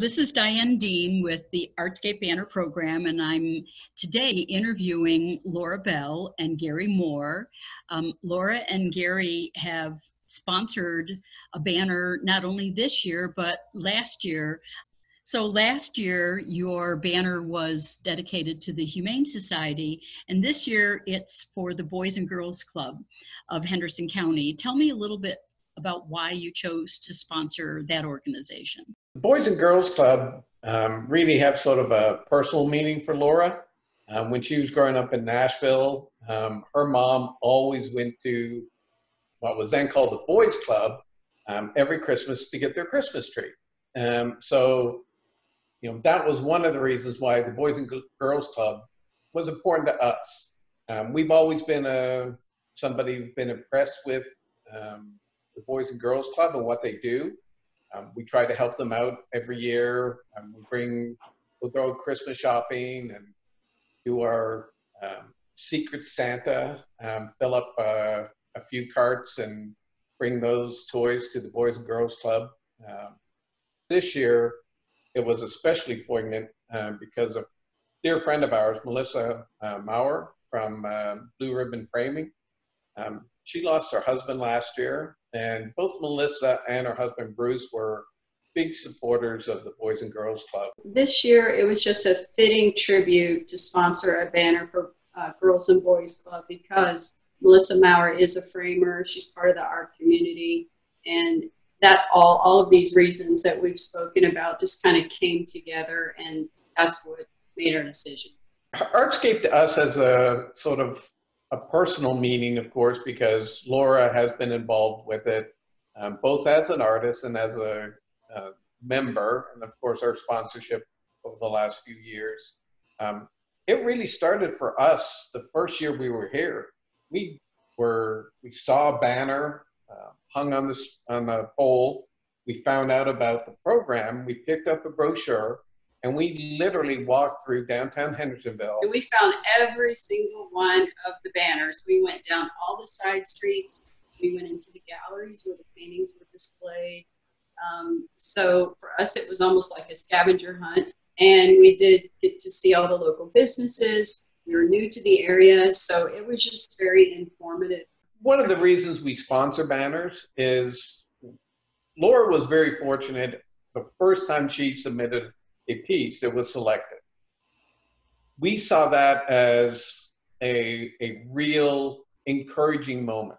This is Diane Dean with the Artscape Banner Program, and I'm today interviewing Laura Bell and Gary Moore. Um, Laura and Gary have sponsored a banner not only this year, but last year. So last year, your banner was dedicated to the Humane Society, and this year it's for the Boys and Girls Club of Henderson County. Tell me a little bit about why you chose to sponsor that organization. The Boys and Girls Club um, really have sort of a personal meaning for Laura. Um, when she was growing up in Nashville, um, her mom always went to what was then called the Boys Club um, every Christmas to get their Christmas tree. Um, so, you know, that was one of the reasons why the Boys and Girls Club was important to us. Um, we've always been a somebody who's been impressed with the Boys and Girls Club and what they do. Um, we try to help them out every year. Um, we bring, we'll go Christmas shopping and do our um, Secret Santa, um, fill up uh, a few carts and bring those toys to the Boys and Girls Club. Um, this year, it was especially poignant uh, because a dear friend of ours, Melissa uh, Maurer from uh, Blue Ribbon Framing, um, she lost her husband last year, and both Melissa and her husband Bruce were big supporters of the Boys and Girls Club. This year, it was just a fitting tribute to sponsor a banner for uh, Girls and Boys Club because Melissa Maurer is a framer. She's part of the art community, and that all all of these reasons that we've spoken about just kind of came together, and that's what made our decision. Artscape to us as a sort of a personal meaning, of course, because Laura has been involved with it, um, both as an artist and as a uh, member, and of course, our sponsorship over the last few years. Um, it really started for us the first year we were here. We were we saw a banner uh, hung on this on a pole. We found out about the program. We picked up a brochure and we literally walked through downtown Hendersonville. And we found every single one of the banners. We went down all the side streets. We went into the galleries where the paintings were displayed. Um, so for us, it was almost like a scavenger hunt. And we did get to see all the local businesses. We were new to the area, so it was just very informative. One of the reasons we sponsor banners is Laura was very fortunate. The first time she submitted a piece that was selected. We saw that as a, a real encouraging moment.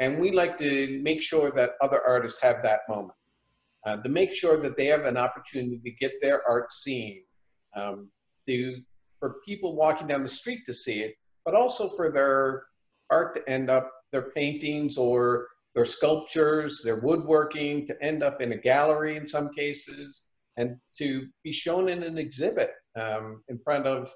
And we like to make sure that other artists have that moment, uh, to make sure that they have an opportunity to get their art seen, um, to, for people walking down the street to see it, but also for their art to end up, their paintings or their sculptures, their woodworking to end up in a gallery in some cases, and to be shown in an exhibit um, in front of,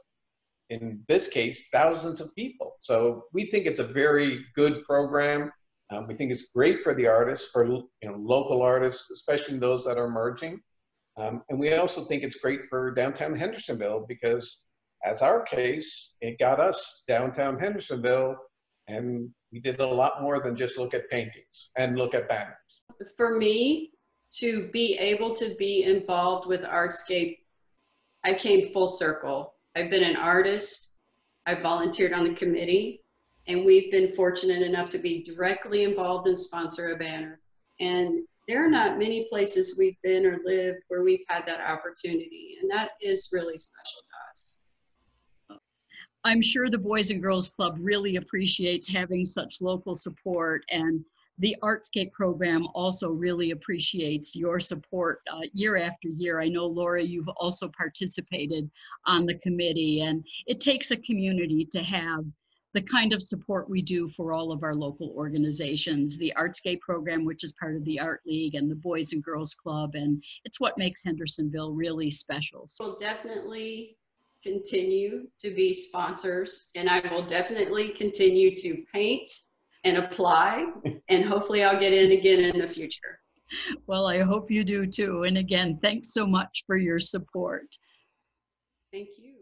in this case, thousands of people. So we think it's a very good program. Um, we think it's great for the artists, for you know, local artists, especially those that are emerging. Um, and we also think it's great for downtown Hendersonville because, as our case, it got us downtown Hendersonville, and we did a lot more than just look at paintings and look at banners. For me, to be able to be involved with Artscape, I came full circle. I've been an artist, I volunteered on the committee, and we've been fortunate enough to be directly involved and sponsor a banner. And there are not many places we've been or lived where we've had that opportunity, and that is really special to us. I'm sure the Boys and Girls Club really appreciates having such local support and the Artscape program also really appreciates your support uh, year after year. I know, Laura, you've also participated on the committee, and it takes a community to have the kind of support we do for all of our local organizations, the Artscape program, which is part of the Art League, and the Boys and Girls Club, and it's what makes Hendersonville really special. We'll definitely continue to be sponsors, and I will definitely continue to paint and apply, and hopefully I'll get in again in the future. Well, I hope you do too. And again, thanks so much for your support. Thank you.